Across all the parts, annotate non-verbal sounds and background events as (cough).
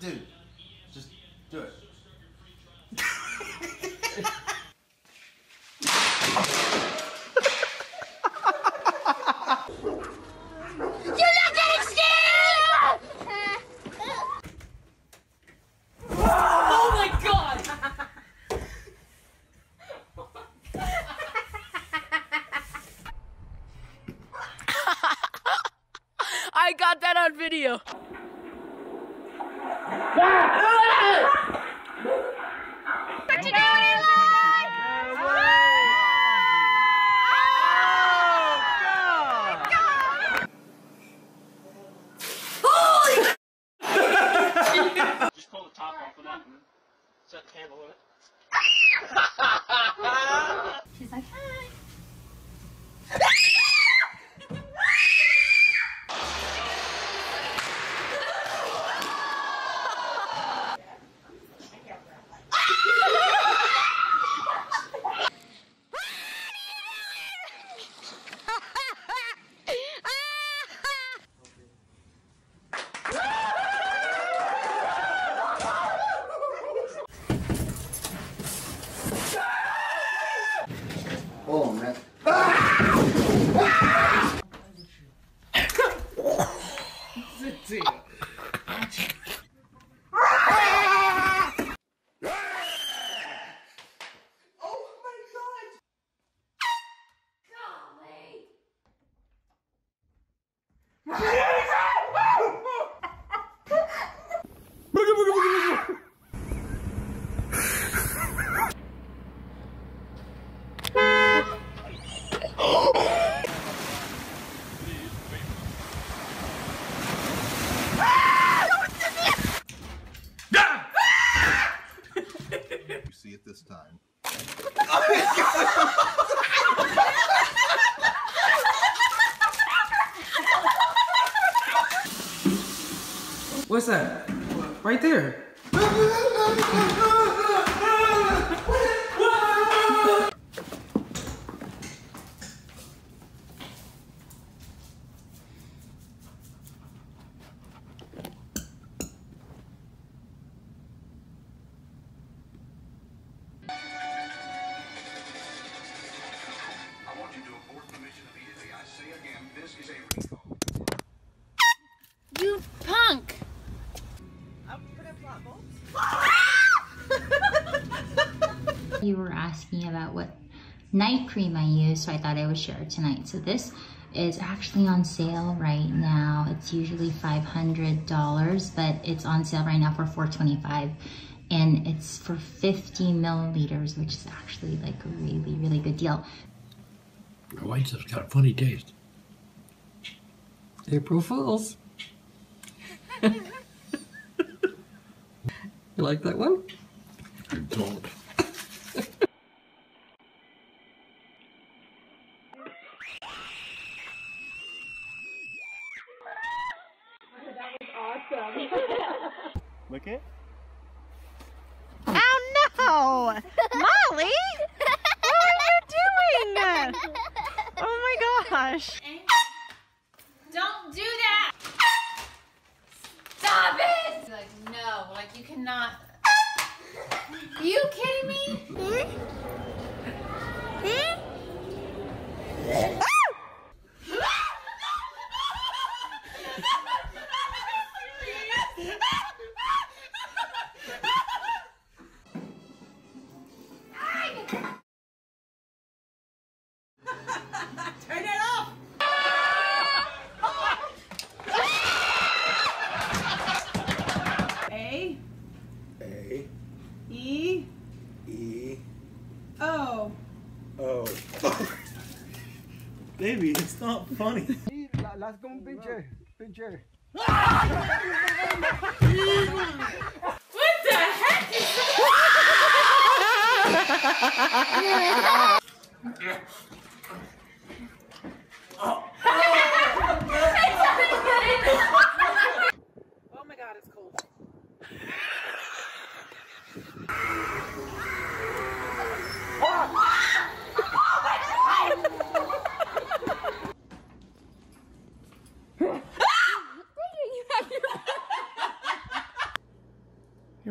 Dude, just do it. You're not getting scared! Oh my god! (laughs) I got that on video. What you doing, Eli? Just pull the top off of that and set the candle in it. She's like, hi. Oh, man. You see it this time. What's that? Right there. You were asking about what night cream I use, so I thought I would share it tonight. So this is actually on sale right now. It's usually $500, but it's on sale right now for 425 and it's for 50 milliliters, which is actually like a really, really good deal. White stuff's got a funny taste. April Fools. (laughs) you like that one? I don't. Lick it? Oh no! Molly! What are you doing? Oh my gosh. Don't do that! Stop it! Like, no, like you cannot. you kidding me? Hmm? Hmm? A, E E, O. O. (laughs) Baby, it's not funny. Las como un pinche, pinche. What the heck is Oh (laughs) (laughs) my god, it's cold.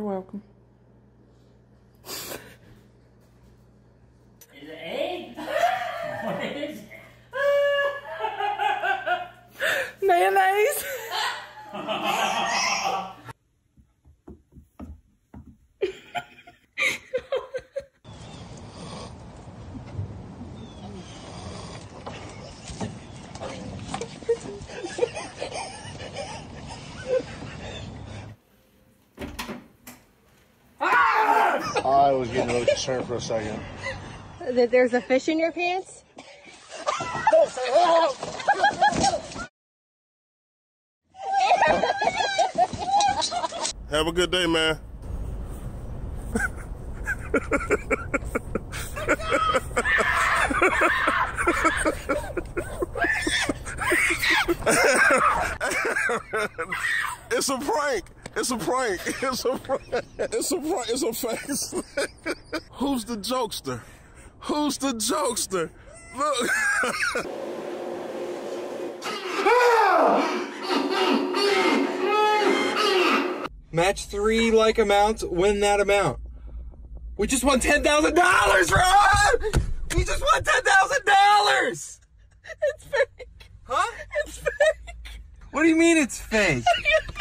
welcome. Is it A? what is it? Mayonnaise. I was getting really concerned for a second. That there's a fish in your pants? Have a good day, man. (laughs) it's a prank. (laughs) It's a prank. It's a prank. It's a prank. It's a fake. Who's the jokester? Who's the jokester? Look. (laughs) Match three like amounts, win that amount. We just won ten thousand dollars, Ron! We just won ten thousand dollars! It's fake. Huh? It's fake. What do you mean it's fake? (laughs)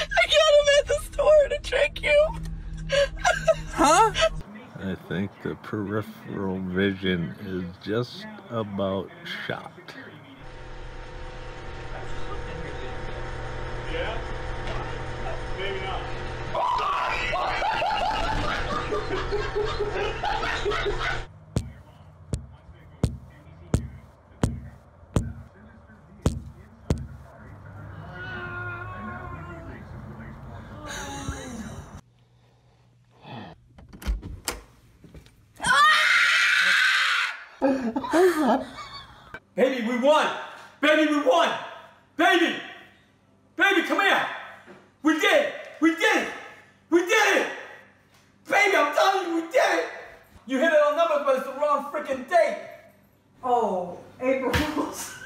I got him at the store to trick you. huh? I think the peripheral vision is just about shot. Yeah? Maybe not. (laughs) Baby, we won! Baby, we won! Baby! Baby, come here! We did it! We did it! We did it! Baby, I'm telling you, we did it! You hit it on numbers, but it's the wrong freaking date! Oh, April (laughs)